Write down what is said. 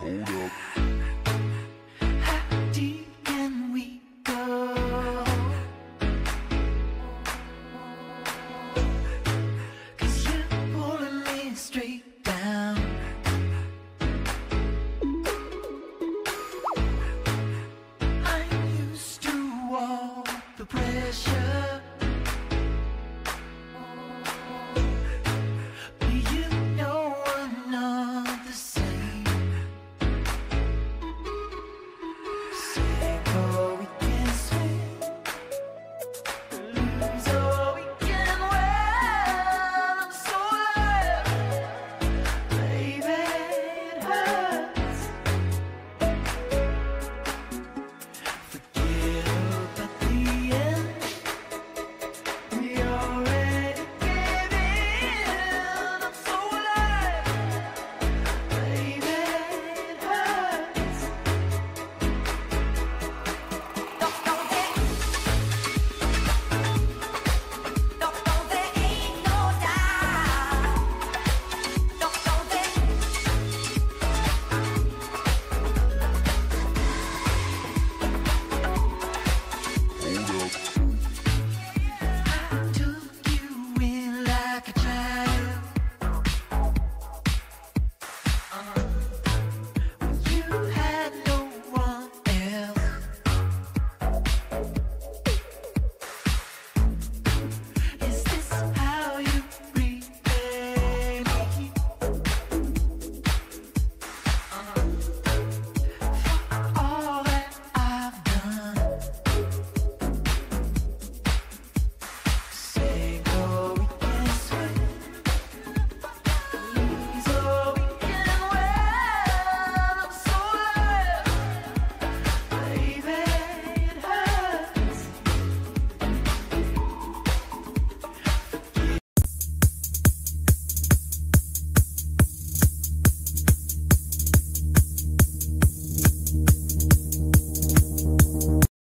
Hold up.